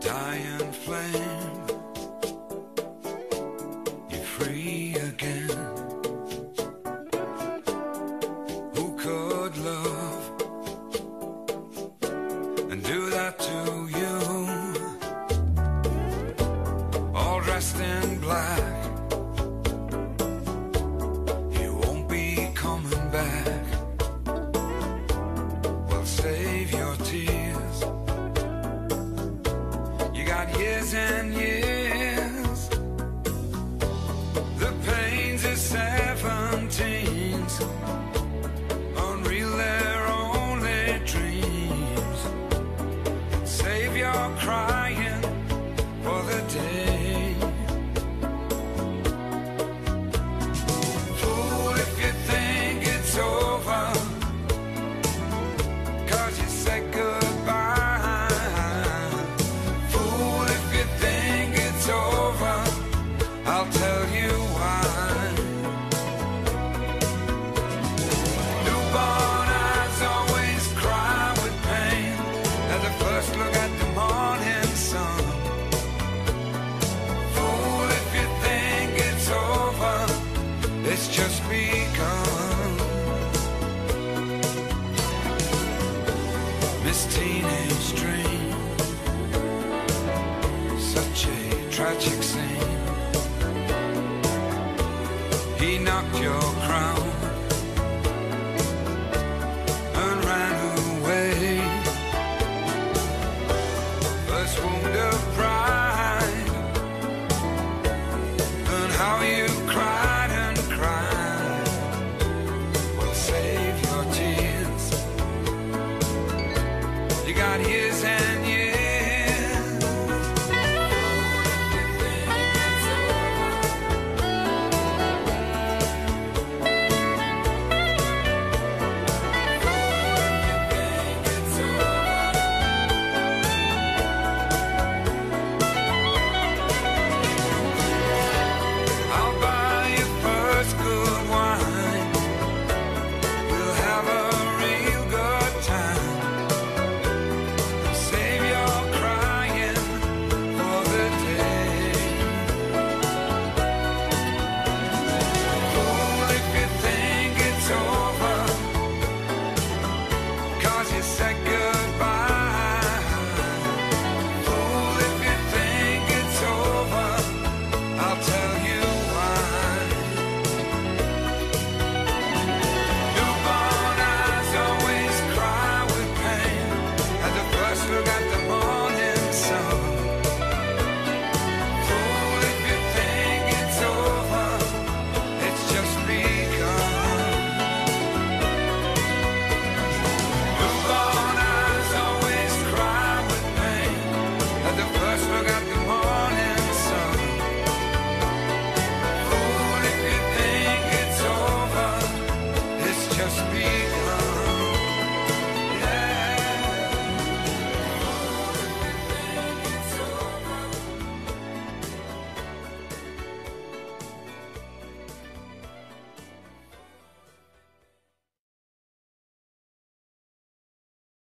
dying flame. got years and years. magic same. He knocked your crown and ran away. First wound of pride and how you cried and cried will save your tears. You got his hand. second.